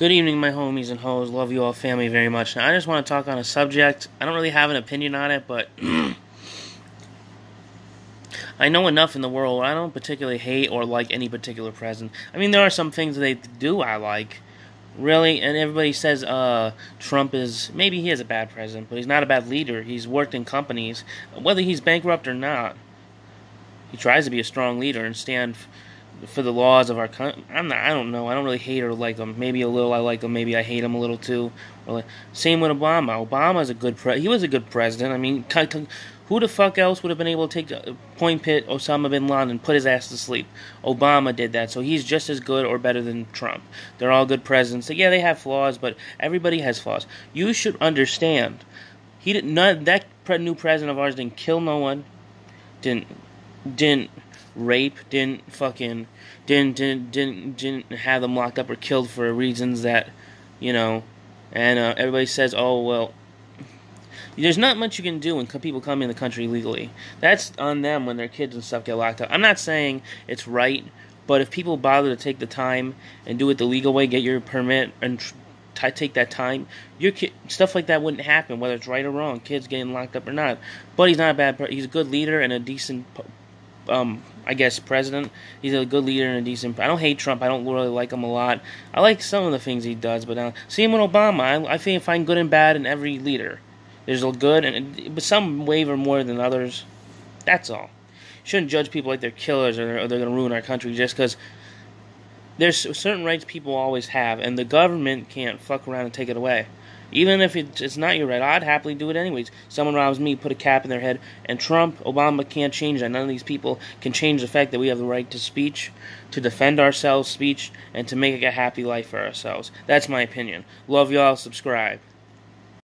Good evening, my homies and hoes. Love you all, family, very much. Now, I just want to talk on a subject. I don't really have an opinion on it, but I know enough in the world. I don't particularly hate or like any particular president. I mean, there are some things that they do I like, really. And everybody says uh, Trump is maybe he is a bad president, but he's not a bad leader. He's worked in companies, whether he's bankrupt or not. He tries to be a strong leader and stand for the laws of our country. I'm not. I don't know. I don't really hate or like them. Maybe a little. I like them. Maybe I hate them a little too. Or Like, same with Obama. Obama's a good pre. He was a good president. I mean, who the fuck else would have been able to take point pit Osama bin Laden and put his ass to sleep? Obama did that, so he's just as good or better than Trump. They're all good presidents. Yeah, they have flaws, but everybody has flaws. You should understand. He did not. None, That new president of ours didn't kill no one. Didn't didn't rape, didn't fucking didn't didn't didn't didn't have them locked up or killed for reasons that you know, and uh, everybody says, oh well. There's not much you can do when people come in the country legally. That's on them when their kids and stuff get locked up. I'm not saying it's right, but if people bother to take the time and do it the legal way, get your permit and t- take that time, your kid, stuff like that wouldn't happen, whether it's right or wrong. Kids getting locked up or not. But he's not a bad. He's a good leader and a decent um, I guess, president. He's a good leader and a decent. I don't hate Trump. I don't really like him a lot. I like some of the things he does, but uh, same with Obama. I, I think find good and bad in every leader. There's a good, and but some waver more than others. That's all. Shouldn't judge people like they're killers or or they're going to ruin our country just because there's certain rights people always have, and the government can't fuck around and take it away. Even if it's not your right, I'd happily do it anyways. Someone robs me, put a cap in their head, and Trump, Obama can't change that. None of these people can change the fact that we have the right to speech, to defend ourselves, speech, and to make a happy life for ourselves. That's my opinion. Love y'all. Subscribe.